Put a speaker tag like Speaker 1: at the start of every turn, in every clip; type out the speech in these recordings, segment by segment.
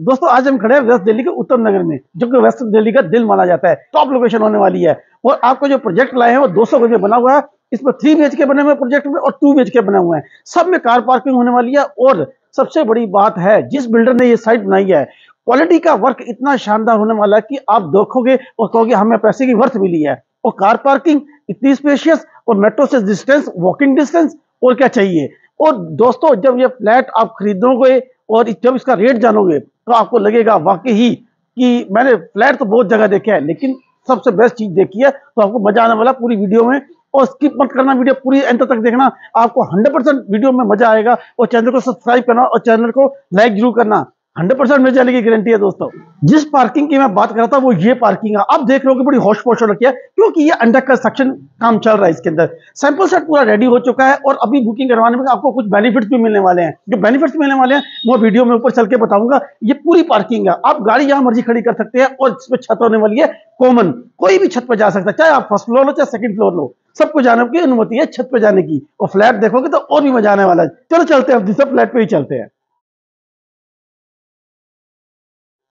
Speaker 1: दोस्तों, आज हम खड़े हैं वेस्ट दिल्ली के उत्तम नगर में, जो कि वेस्ट दिल्ली का दिल माना जाता है। टॉप लोकेशन होने वाली है। और आपको जो प्रोजेक्ट लाए हैं, वो 200 गज में बना हुआ है। इसमें थ्री बी बने हुए प्रोजेक्ट में और टू बी के बने हुए हैं। सब में कार पार्किंग होने वाली है और सबसे बड़ी बात है, जिस बिल्डर ने ये साइट बनाई है क्वालिटी का वर्क इतना शानदार होने वाला है कि आप देखोगे और कहोगे हमें पैसे की वर्थ मिली है। और कार पार्किंग इतनी स्पेशियस और मेट्रो से डिस्टेंस वॉकिंग डिस्टेंस और क्या चाहिए? और दोस्तों, जब ये फ्लैट आप खरीदोगे और जब इसका रेट जानोगे तो आपको लगेगा वाकई ही कि मैंने फ्लैट तो बहुत जगह देखे हैं, लेकिन सबसे बेस्ट चीज़ देखी है तो आपको मज़ा आने वाला पूरी वीडियो में। और स्किप मत करना वीडियो पूरी अंत तक देखना, आपको 100 परसेंट वीडियो में मज़ा आएगा। और चैनल को सब्सक्राइब करना और चैनल को लाइक ज़रूर करना। हंड्रेड परसेंट मिल जाने की गारंटी है दोस्तों। जिस पार्किंग की मैं बात कर रहा था, वो ये पार्किंग है। आप देख रहे हो कि बड़ी होश पोश रखी है, क्योंकि ये अंडर कंस्ट्रक्शन काम चल रहा है इसके अंदर। सैंपल सेट पूरा रेडी हो चुका है और अभी बुकिंग करवाने में आपको कुछ बेनिफिट्स भी मिलने वाले हैं। जो बेनिफिट्स मिलने वाले हैं वो वीडियो में ऊपर चल के बताऊँगा। ये पूरी पार्किंग है। आप गाड़ी जहाँ मर्ज़ी खड़ी कर सकते हैं और इसमें छत होने वाली है कॉमन कोई भी छत पर जा सकता है। चाहे आप फ़र्स्ट फ्लोर लो, चाहे सेकंड फ्लोर लो। सबको जाने की अनुमति है छत पर जाने की। और फ्लैट देखोगे तो और भी मज़ा आने वाला है। चलो चलते हैं, अब दूसरे फ्लैट पे ही चलते हैं।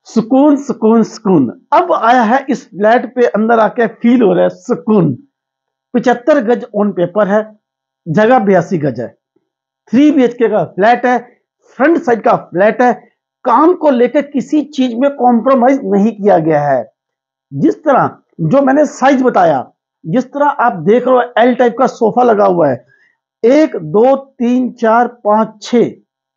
Speaker 1: सुकून सुकून सुकून। अब आया है इस फ्लैट पे अंदर आके फील हो रहा है सुकून। पिछहत्तर गज ऑन पेपर है, जगह बयासी गज है। थ्री बी का फ्लैट है फ्रंट साइड का फ्लैट है। काम को लेकर किसी चीज़ में कॉम्प्रोमाइज नहीं किया गया है। जिस तरह जो मैंने साइज़ बताया, जिस तरह आप देख रहे हो एल टाइप का सोफा लगा हुआ है। एक, दो, तीन, चार, पाँच छ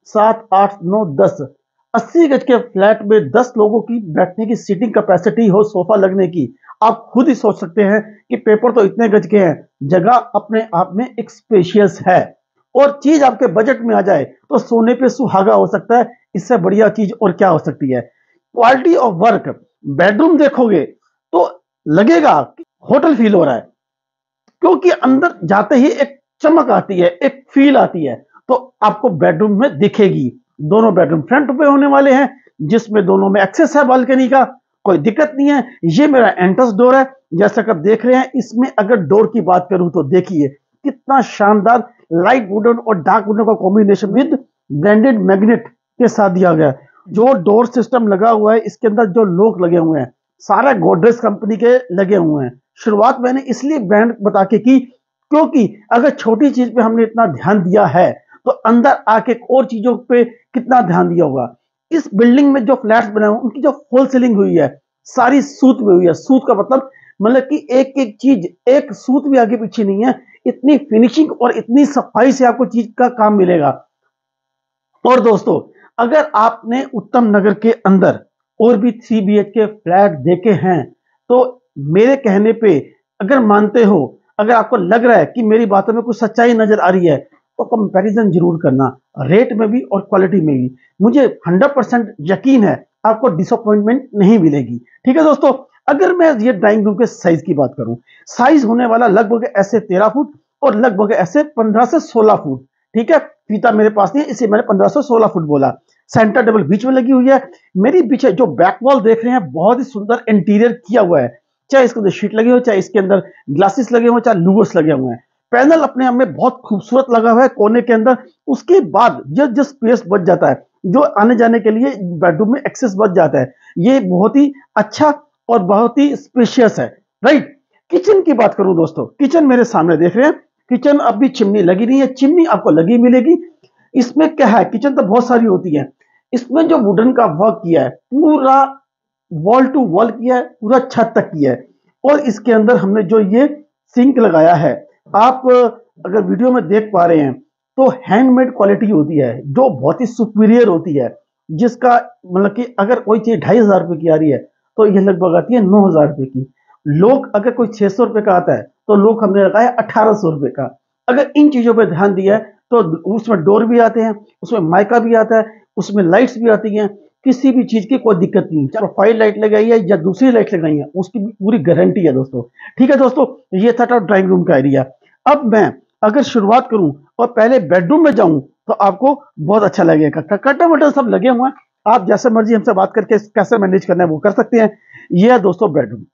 Speaker 1: सात, आठ, नौ, दस। अस्सी गज के फ्लैट में दस लोगों की बैठने की सीटिंग कैपेसिटी हो सोफा लगने की। आप खुद ही सोच सकते हैं कि पेपर तो इतने गज के हैं, जगह अपने आप में एक स्पेशियस है। और चीज़ आपके बजट में आ जाए तो सोने पे सुहागा हो सकता है, इससे बढ़िया चीज़ और क्या हो सकती है? क्वालिटी ऑफ़ वर्क बेडरूम देखोगे तो लगेगा होटल फील हो रहा है। क्योंकि अंदर जाते ही एक चमक आती है, एक फील आती है तो आपको बेडरूम में दिखेगी। दोनों बेडरूम फ्रंट पे होने वाले हैं, जिसमें दोनों में एक्सेस है बालकनी का, कोई दिक्कत नहीं है। ये मेरा एंट्रेंस डोर है। जैसा कि आप देख रहे हैं, इसमें अगर डोर की बात करूँ तो देखिए, कितना शानदार लाइट वुडन और डार्क वुडन का कॉम्बिनेशन विद ब्रांडेड मैग्नेट के साथ दिया गया जो डोर सिस्टम लगा हुआ है, इसके अंदर जो लोग लगे हुए हैं, सारा गोडरेज कंपनी के लगे हुए हैं। शुरुआत मैंने इसलिए ब्रांड बता के की, क्योंकि अगर छोटी चीज़ पे हमने इतना ध्यान दिया है तो अंदर आके और चीज़ों पे कितना ध्यान दिया होगा। इस बिल्डिंग में जो फ्लैट्स बने हुए उनकी जो होल सीलिंग हुई है, सारी सूत में हुई है। सूत का मतलब मतलब कि एक एक चीज़, एक सूत भी आगे पीछे नहीं है, इतनी फिनिशिंग और इतनी सफ़ाई से आपको चीज़ का काम मिलेगा। और दोस्तों, अगर आपने उत्तम नगर के अंदर और भी three B H K flat देखे हैं तो मेरे कहने पे अगर मानते हो, अगर आपको लग रहा है कि मेरी बातों में कुछ सच्चाई नज़र आ रही है तो कंपैरिजन ज़रूर करना। रेट में भी और क्वालिटी में भी। मुझे 100 परसेंट यकीन है, आपको डिसअपॉइंटमेंट नहीं मिलेगी। ठीक है दोस्तों, अगर मैं ये ड्राइंग रूम के साइज़ की बात करूँ साइज़ होने वाला लगभग ऐसे तेरह फुट और लगभग ऐसे पंद्रह से सोलह फुट। ठीक है फीता मेरे पास नहीं है इसे मैंने पंद्रह से सोलह फुट बोला। सेंटर टेबल बीच में लगी हुई है। मेरी पीछे जो बैक वॉल देख रहे हैं, बहुत ही सुंदर इंटीरियर किया हुआ है। चाहे इसके अंदर शीट लगी हो, चाहे इसके अंदर ग्लासेस लगे हुए चाहे लूवर्स लगे हुए हैं। पैनल अपने आप में बहुत खूबसूरत लगा हुआ है कोने के अंदर। उसके बाद जो जो स्पेस बच जाता है। जो आने जाने के लिए बेडरूम में एक्सेस बच जाता है। ये बहुत ही अच्छा और बहुत ही स्पेशियस है। राइट किचन की बात करूँ दोस्तों किचन मेरे सामने देख रहे हैं। किचन अब भी चिमनी लगी नहीं है। चिमनी आपको लगी मिलेगी। इसमें क्या है? किचन तो बहुत सारी होती है। इसमें जो वुडन का वर्क किया है, पूरा वॉल टू वॉल किया है, पूरा छत तक किया है। और इसके अंदर हमने जो ये सिंक लगाया है आप अगर वीडियो में देख पा रहे हैं तो हैंडमेड क्वालिटी होती है, जो बहुत ही सुपीरियर होती है, जिसका मतलब कि अगर कोई चीज़ ढाई हज़ार रुपए की आ रही है तो ये लगभग आती है नौ हज़ार रुपए की। लोग अगर कोई छह सौ रुपए का आता है तो लोग हमने लगाया अठारह सौ रुपए का। अगर इन चीज़ों पर ध्यान दिया है तो उसमें डोर भी आते हैं, उसमें माइका भी आता है, उसमें लाइट्स भी आती हैं, किसी भी चीज़ की कोई दिक्कत नहीं चाहे फाइव लाइट लगाई है या दूसरी लाइट लगाई है, उसकी पूरी गारंटी है दोस्तों। ठीक है दोस्तों, ये था ड्राइंग रूम का एरिया अब मैं अगर शुरुआत करूँ और पहले बेडरूम में जाऊँ तो आपको बहुत अच्छा लगेगा। कटर वटर सब लगे हुए हैं। आप जैसे मर्ज़ी हमसे बात करके कैसे मैनेज करना है, वो कर सकते हैं। ये है दोस्तों बेडरूम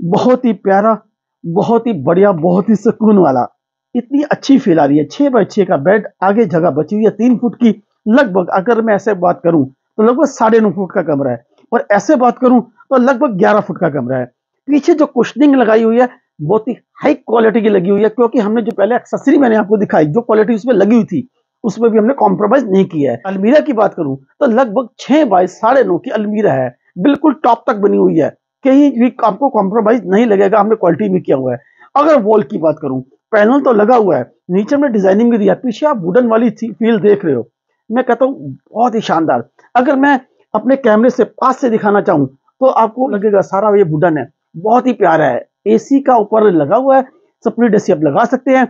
Speaker 1: बहुत ही प्यारा, बहुत ही बढ़िया, बहुत ही सुकून वाला, इतनी अच्छी फील आ रही है। छह बाय छह का बेड आगे जगह बची हुई है तीन फुट की। लगभग अगर मैं ऐसे बात करूँ तो लगभग साढ़े नौ फुट का कमरा है। और ऐसे बात करूँ तो लगभग ग्यारह फुट का कमरा है। पीछे जो कुशनिंग लगाई हुई है बहुत ही हाई क्वालिटी की लगी हुई है, क्योंकि हमने जो पहले एक्सेसरी मैंने आपको दिखाई, जो क्वालिटी उसमें लगी हुई थी, उसमें भी हमने कॉम्प्रोमाइज नहीं किया है। अलमीरा की बात करूँ तो लगभग छह बाय साढ़े नौ की अलमीरा है, बिल्कुल टॉप तक बनी हुई है, कहीं भी आपको कॉम्प्रोमाइज नहीं लगेगा, हमने क्वालिटी में किया हुआ है। अगर वॉल की बात करूँ पैनल तो लगा हुआ है, नीचे में डिज़ाइनिंग भी दिया, पीछे आप वुडन वाली फील देख रहे हो। मैं कहता हूँ, बहुत ही शानदार। अगर मैं अपने कैमरे से पास से दिखाना चाहूँ तो आपको लगेगा, सारा ये वुडन है, बहुत ही प्यारा है। एसी का ऊपर लगा हुआ है स्प्लिट एसी आप लगा सकते हैं।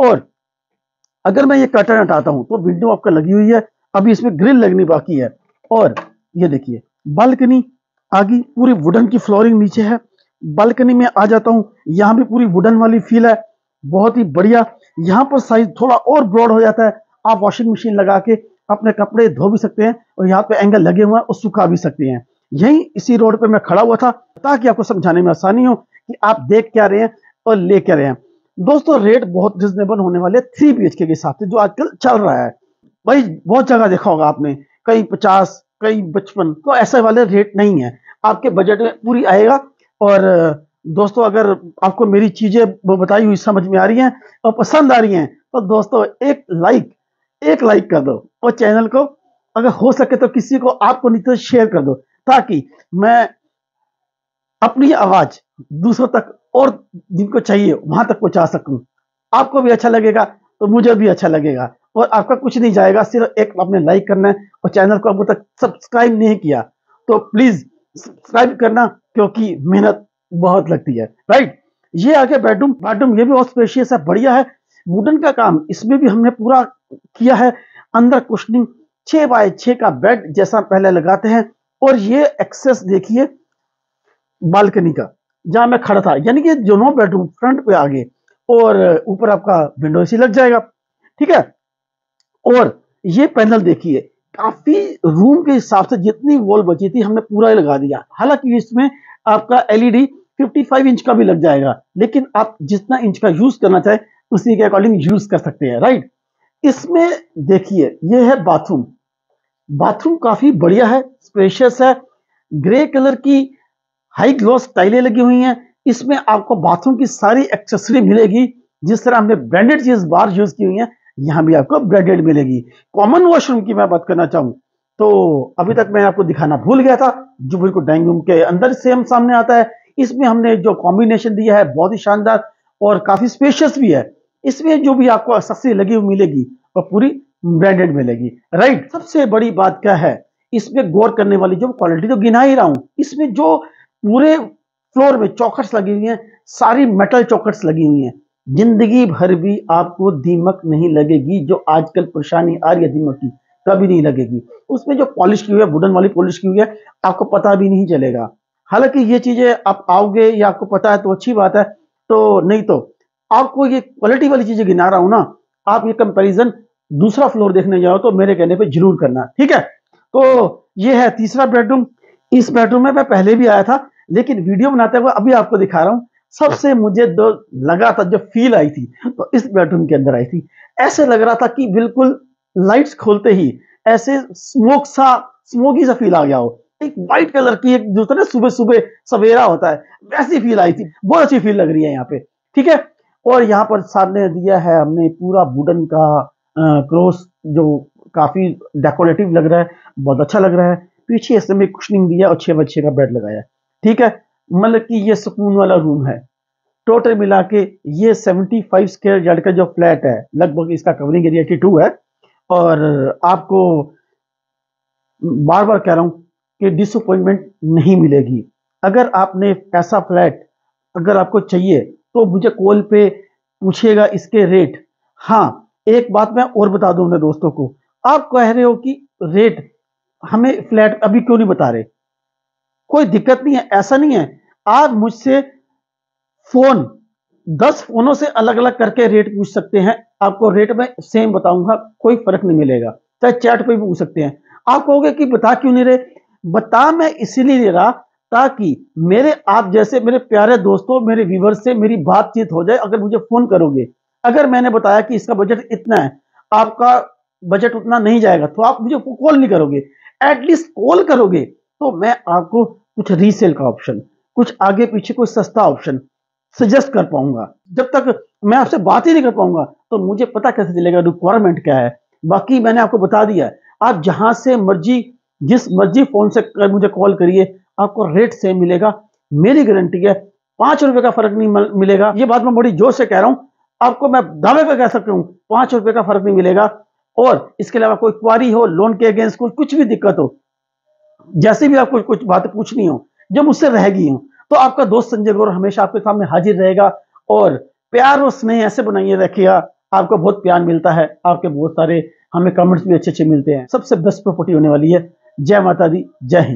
Speaker 1: और अगर मैं ये कर्टन हटाता हूँ तो विंडो आपका लगी हुई है। अभी इसमें ग्रिल लगनी बाकी है। और ये देखिए बालकनी आगे पूरी वुडन की फ्लोरिंग नीचे है। बालकनी में आ जाता हूँ, यहाँ भी पूरी वुडन वाली फील है। बहुत ही बढ़िया। यहाँ पर साइज़ थोड़ा और ब्रॉड हो जाता है। आप वॉशिंग मशीन लगा के अपने कपड़े धो भी सकते हैं और यहाँ पे एंगल लगे हुए हैं और सुखा भी सकते हैं। यही इसी रोड पे मैं खड़ा हुआ था, ताकि आपको समझाने में आसानी हो कि आप देख क्या रहे हैं और ले क्या रहे हैं। दोस्तों रेट बहुत रिजनेबल होने वाले थ्री बी के हिसाब से जो आजकल चल रहा है। भाई, बहुत जगह देखा होगा आपने कई पचास कई बचपन तो ऐसे वाले रेट नहीं है। आपके बजट में पूरी आएगा और, दोस्तों, अगर आपको मेरी चीज़ें बताई हुई समझ में आ रही हैं और पसंद आ रही हैं तो दोस्तों, एक लाइक एक लाइक कर दो और चैनल को, अगर हो सके तो किसी को, आपको तो शेयर कर दो। ताकि मैं अपनी आवाज़ दूसरों तक और जिनको चाहिए वहाँ तक पहुँचा सकूँ। आपको भी अच्छा लगेगा तो मुझे भी अच्छा लगेगा। और आपका कुछ नहीं जाएगा, सिर्फ़ एक आपने लाइक करना है और चैनल को अभी तक सब्सक्राइब नहीं किया तो प्लीज़ सब्सक्राइब करना क्योंकि मेहनत बहुत लगती है। राइट ये आगे बेडरूम बेडरूम ये भी बहुत स्पेशियस है, बढ़िया है। वुडन का काम, इसमें भी हमने पूरा किया है। अंदर कुशनिंग छह बाय छह का बेड जैसा पहले लगाते हैं। और ये एक्सेस देखिए बालकनी का, जहाँ मैं खड़ा था। यानी कि दोनों बेडरूम फ्रंट पे आगे, और ऊपर आपका विंडो एसी लग जाएगा, ठीक है? और ये पैनल देखिए, काफ़ी रूम के हिसाब से जितनी वॉल बची थी, हमने पूरा ही लगा दिया। हालाँकि इसमें आपका एलईडी 55 इंच का भी लग जाएगा, लेकिन आप जितना इंच का यूज़ करना चाहे, उसी के अकॉर्डिंग यूज़ कर सकते हैं राइट इसमें देखिए, ये है बाथरूम बाथरूम काफ़ी बढ़िया है स्पेशियस है ग्रे कलर की हाई ग्लोस टाइलें लगी हुई हैं। इसमें आपको बाथरूम की सारी एक्सेसरी मिलेगी। जिस तरह हमने ब्रांडेड चीज़ बार यूज़ की हुई है, यहाँ भी आपको ब्रांडेड मिलेगी। कॉमन वॉशरूम की मैं बात करना चाहूँ तो अभी तक मैं आपको दिखाना भूल गया था, जो बिल्कुल डाइनिंग रूम के अंदर सेम सामने आता है। इसमें हमने जो कॉम्बिनेशन दिया है, बहुत ही शानदार और काफ़ी स्पेशियस भी है। इसमें जो भी आपको सस्ती लगी हुई मिलेगी, वो पूरी ब्रांडेड मिलेगी। राइट? सबसे बड़ी बात क्या है? इसमें गौर करने वाली जो क्वालिटी तो गिना ही रहा हूँ, इसमें जो पूरे फ्लोर में चौकट्स लगी हुई हैं, सारी मेटल चौकट्स लगी हुई हैं। ज़िंदगी भर भी आपको दीमक नहीं लगेगी, जो आजकल परेशानी आ रही है दीमक की, कभी नहीं लगेगी। उसमें जो पॉलिश की हुई है, वुडन वाली पॉलिश की हुई है, आपको पता भी नहीं चलेगा। हालाँकि ये चीज़ें आप आओगे या आपको पता है तो अच्छी बात है तो नहीं तो। आपको ये क्वालिटी वाली चीज़ें गिना रहा हूँ ना, आप ये कंपैरिजन दूसरा फ्लोर देखने जाओ तो मेरे कहने पे ज़रूर करना, ठीक है? तो ये है तीसरा बेडरूम इस बेडरूम में मैं पहले भी आया था, लेकिन वीडियो बनाते हुए अभी आपको दिखा रहा हूँ। सबसे मुझे दो लगा था जो फील आई थी तो इस बेडरूम के अंदर आई थी। ऐसे लग रहा था कि बिल्कुल लाइट्स खोलते ही ऐसे स्मोक सा स्मोकी सा फील आ गया हो। एक व्हाइट कलर की एक जो ना सुबह सुबह सवेरा होता है, वैसी फील आई थी। बहुत अच्छी फील लग रही है यहाँ पे, ठीक है? और यहाँ पर सामने दिया है हमने पूरा वुडन का क्रॉस जो काफ़ी डेकोरेटिव लग रहा है, बहुत अच्छा लग रहा है। पीछे इसने इसमें कुशनिंग दिया और छह बच्चे का बेड लगाया। ठीक है? मतलब कि ये सुकून वाला रूम है। टोटल मिला के ये 75 स्क्वायर यार्ड का जो फ्लैट है, लगभग इसका कवरिंग एरिया टू है। और आपको बार बार कह रहा हूँ कि डिसअपॉइंटमेंट नहीं मिलेगी। अगर आपने ऐसा फ्लैट अगर आपको चाहिए तो मुझे कॉल पे पूछिएगा इसके रेट हाँ एक बात मैं और बता दूँ अपने दोस्तों को। आप कह रहे हो कि रेट हमें फ्लैट अभी क्यों नहीं बता रहे? कोई दिक्कत नहीं है, ऐसा नहीं है। आप मुझसे फ़ोन दस फोनों से अलग अलग करके रेट पूछ सकते हैं। आपको रेट में सेम बताऊँगा, कोई फ़र्क नहीं मिलेगा। चाहे चैट पे भी पूछ सकते हैं। आप कहोगे कि बता क्यों नहीं रहे? बता मैं इसीलिए दे रहा ताकि मेरे आप जैसे मेरे प्यारे दोस्तों, मेरे व्यूवर से मेरी बातचीत हो जाए, अगर मुझे फ़ोन करोगे। अगर मैंने बताया कि इसका बजट इतना है, आपका बजट उतना नहीं जाएगा तो आप मुझे कॉल नहीं करोगे। एटलीस्ट कॉल करोगे तो मैं आपको कुछ रीसेल का ऑप्शन कुछ आगे पीछे कोई सस्ता ऑप्शन सजेस्ट कर पाऊँगा। जब तक मैं आपसे बात ही नहीं कर पाऊँगा तो मुझे पता कैसे चलेगा रिक्वायरमेंट क्या है। बाकी मैंने आपको बता दिया आप जहाँ से मर्ज़ी, जिस मर्ज़ी फ़ोन से कर, मुझे कॉल करिए, आपको रेट सेम मिलेगा। मेरी गारंटी है, पाँच रुपए का फ़र्क नहीं मिलेगा। ये बात मैं बड़ी ज़ोर से कह रहा हूँ आपको मैं दावे पर कह सकता हूँ, पाँच रुपए का फ़र्क नहीं मिलेगा। और इसके अलावा कोई क्वारी हो, लोन के अगेंस्ट कोई, कुछ भी दिक्कत हो, जैसे भी आपको कुछ बात पूछनी हो, जो मुझसे रह गई हो तो आपका दोस्त संजय गौर हमेशा आपके सामने हाजिर रहेगा। और प्यार और स्नेह ऐसे बनाइए रखिएगा, आपको बहुत प्यार मिलता है, आपके बहुत सारे हमें कमेंट्स भी अच्छे अच्छे मिलते हैं। सबसे बेस्ट प्रॉपर्टी होने वाली है। जय माता दी, जय हिंद।